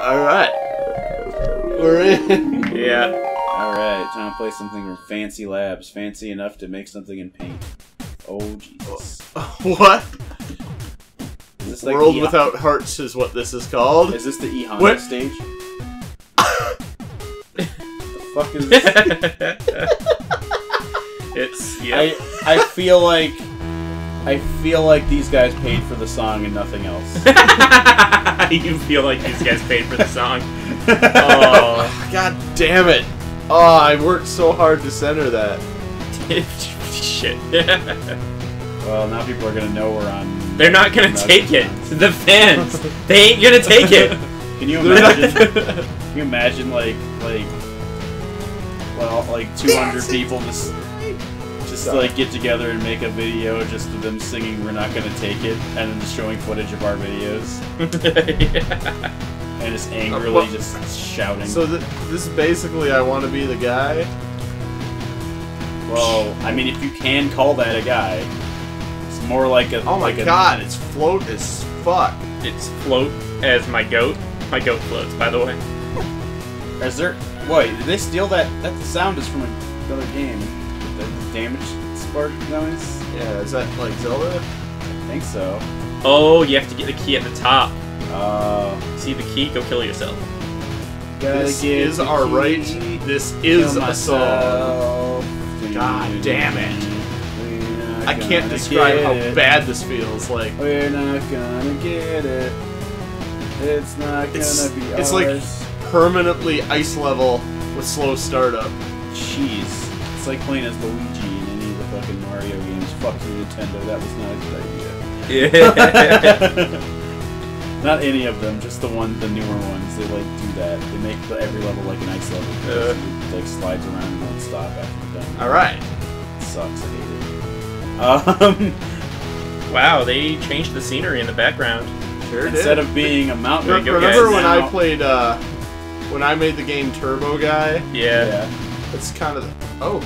All right, we're in. Yeah. Alright, time to play something from Fancy Labs. Fancy enough to make something in paint. Oh, Jesus. what? Is this like World E- uh, Without Hearts is what this is called. Is this the E Honda What? stage? the fuck is this? it's yeah. I I feel like I feel like these guys paid for the song and nothing else. you feel like these guys paid for the song. Oh, God damn it! Oh, I worked so hard to center that. shit. well, now people are gonna know we're on. They're not gonna take it. and The fans, they ain't gonna take it. Can you imagine? can you imagine like like well like 200 people just just like get together and make a video just of them singing "We're not gonna take it" and then just showing footage of our videos and just angrily well- just shouting. So th- this is basically I want to be the guy. well, I mean, if you can call that a guy, it's more like a. Oh my like a- god, it's float as fuck. it's float as my goat. My goat floats, by the way. Is there? Wait, did they steal that? That sound is from another game. The damage spark noise. Yeah, is that like Zelda? I think so. Oh, you have to get the key at the top. Uh, See the key? Go kill yourself. This is our key, right. This is a song. God damn it. I can't describe how it. bad this feels. Like We're not gonna get it. It's not gonna It's- be it's like- permanently ice level with slow startup. Jeez. It's like playing as Luigi in any of the fucking Mario games. Fuck you, Nintendo. That was not a good idea. Yeah. Not any of them, just the one, the newer ones. They like do that. They make the, every level like an ice level. Uh. because it like slides around and won't stop after you're done. All right. It sucks. I hate it. Um, wow, they changed the scenery in the background. Sure instead did. of being a mountain, There you go, Remember when now- I played? uh When I made the game Turbo Guy? Yeah. Yeah. It's kind of the, oh.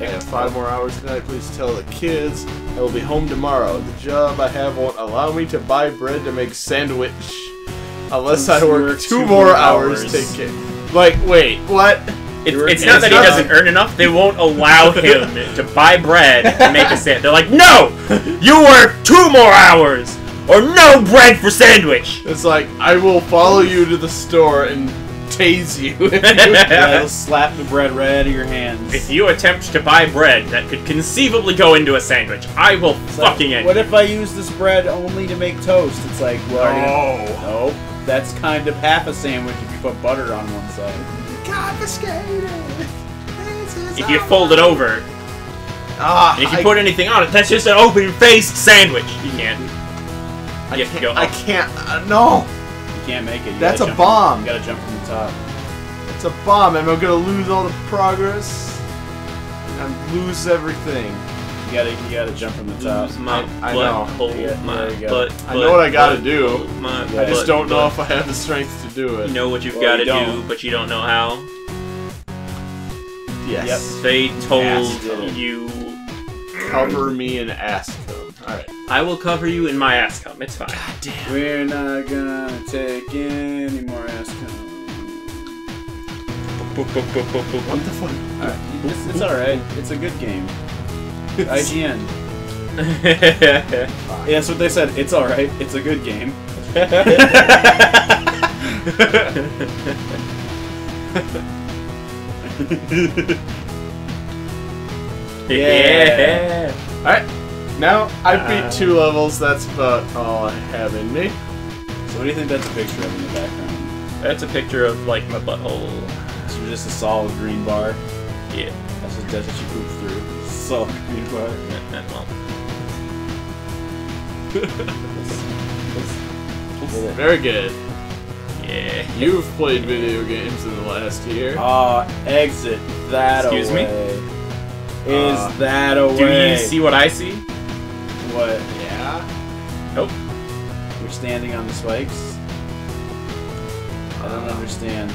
I have five more hours tonight. Please tell the kids I will be home tomorrow. The job I have won't allow me to buy bread to make sandwich unless I work work two two more more hours. hours. Take it. Like, wait, what? It's, it's not it's that he doesn't earn enough. They won't allow him to buy bread and make a sandwich. They're like, no! You work two more hours! Or no bread for sandwich! It's like I will follow you to the store and tase you. Yeah, it'll slap the bread right out of your hands. If you attempt to buy bread that could conceivably go into a sandwich, I will It's like, fucking end What you. if I use this bread only to make toast? It's like, well, are you gonna- oh, Nope. That's kind of half a sandwich if you put butter on one side. confiscated. If you fold it over, Ah, if you I, put anything on it, that's just an open-faced sandwich. You can't. I you have can't, go I can't. Uh, no, You can't make it. You That's a bomb. From, you gotta jump from the top. it's a bomb, and I'm gonna lose all the progress and lose everything. You gotta, you gotta jump from the top. Lose my I butt, know. hold Yeah, my there you go. butt, I know what I gotta butt, do. hold my Yeah. I just butt, don't know butt. if I have the strength to do it. You know what you've Well, got to you do, but you don't know how. yes. They told Ass you, Cover me in ass cum. All right. I will cover you in my ass cum. It's fine. We're not gonna take any more ass cum. What the fuck? Alright, it's, it's alright. It's a good game. IGN. Yeah, that's what they said. It's alright. It's a good game. yeah. All right. Now I Uh, beat two levels. That's about all I have in me. So what do you think that's a picture of in the background? That's a picture of like my butthole. So just a solid green bar. Yeah. That's what, that's what you poop through. Solid green bar. Uh, uh, well, Very good. yeah. You've played video games in the last year. Ah, exit that Excuse me? Is Uh, that away? Do you see what I see? What? Yeah. Nope. You're standing on the spikes? I don't uh. understand.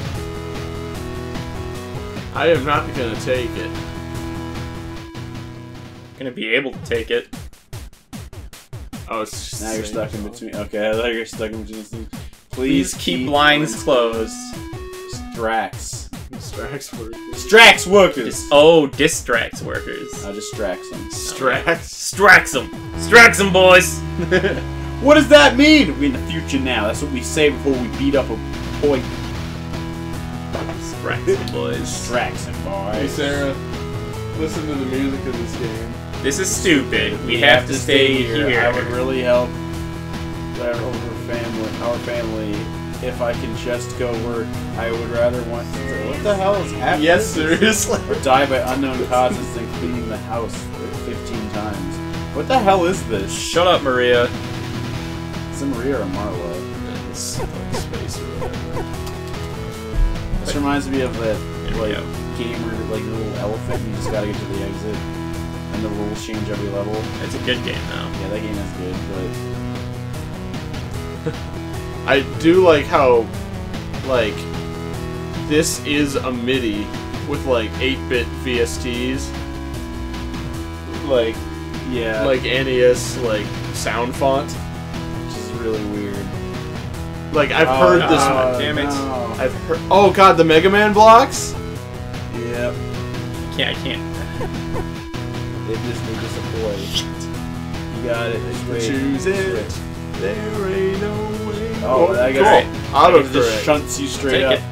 I am not gonna take it. Gonna be able to take it. Oh, it's just Now you're stuck in between. Okay, I thought you were stuck in between. the- Please keep blinds closed. Stracts. Stracts workers. Stracts workers. Dis- oh, distracts workers. I distracts them. Stracts. Stracts them. Stracts them, boys. what does that mean? We in the future now. That's what we say before we beat up a boy. Stracts them, boys. Stracts boys. Hey boys. Sarah, listen to the music of this game. This is stupid. We, have, to stay, here. I would really help our family, our family, if I can just go work. I would rather want to. What the hell is happening? Yes, seriously. Or die by unknown causes than cleaning the house 15 times. What the hell is this? Shut up, Maria. Is it Maria or Marla? It's like space or whatever. This reminds me of that like gamer, like little elephant. You just gotta get to the exit, and the rules change every level. It's a good game, though. Yeah, that game is good, but I do like how, like, this is a MIDI with like 8-bit VSTs, like yeah, like NES like sound font. which is really weird. Like I've Oh, heard this. Oh, one. damn it. no. I've heard. Oh god, the Mega Man blocks. Yep. I can't. I can't. They just they just a boy. You got it. This way. Choose this it. Way. There ain't no way. Oh, I cool. guess Auto It just shunts you straight Take up. it.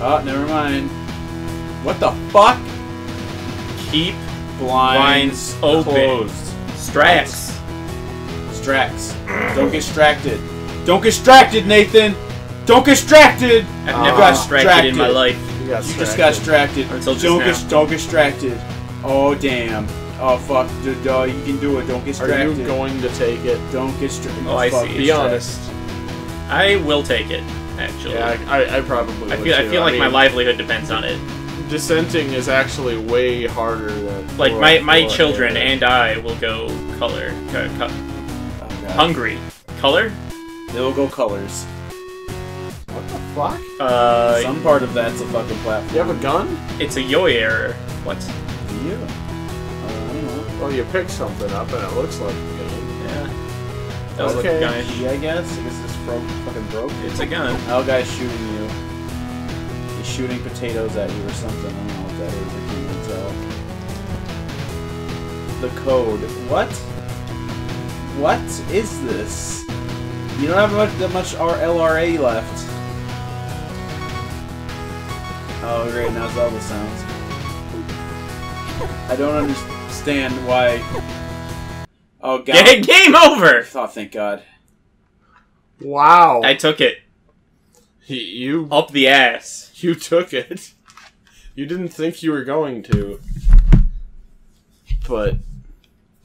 Oh, never mind. What the fuck? Keep Blinds, Blinds open. closed. Stracts. Stracts. Don't get distracted. Don't get distracted, Nathan. Don't get distracted. I've Ah. never Got distracted in my life. You, got You just got distracted. distracted. Until just don't now. get don't get distracted. Oh damn. Oh fuck. D- duh, you can do it. Don't get Are distracted. you going to take it? Don't get distracted. Oh, I Fuck, see. Be distracted. honest. I will take it. Actually. Yeah, I, I, I probably. I feel. I feel like my mean, livelihood depends on it. dissenting is actually way harder than Like my my children and I will go color. Co- co- Oh, hungry. Color. They will go colors. What the fuck? Uh, Some part of that's a fucking platform. You have a gun? it's a yo error. What? Do Well, you picked something up and it looks like a gun. Yeah. That was Okay. like a gun. Yeah, I guess. I guess it's broke, fucking broke. It's a gun. Oh, guy's shooting you. He's shooting potatoes at you or something. I don't know what that is. I can't even tell. The code. What? What is this? You don't have much, that much R- LRA left. Oh, great. Now Zelda sounds. I don't understand why. Oh, God. Ga- Game over. Oh, thank God. Wow. I took it He- you up the ass. you took it. You didn't think you were going to. But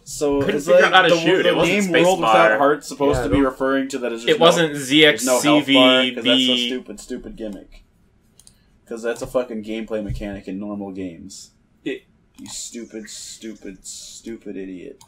So Couldn't figure like out how to the, shoot. the It wasn't name Space World Bar. Without Heart supposed Yeah, to be referring to that as It wasn't there's no health because that's a stupid, stupid gimmick. Because that's a fucking gameplay mechanic in normal games. You stupid, stupid, stupid idiot.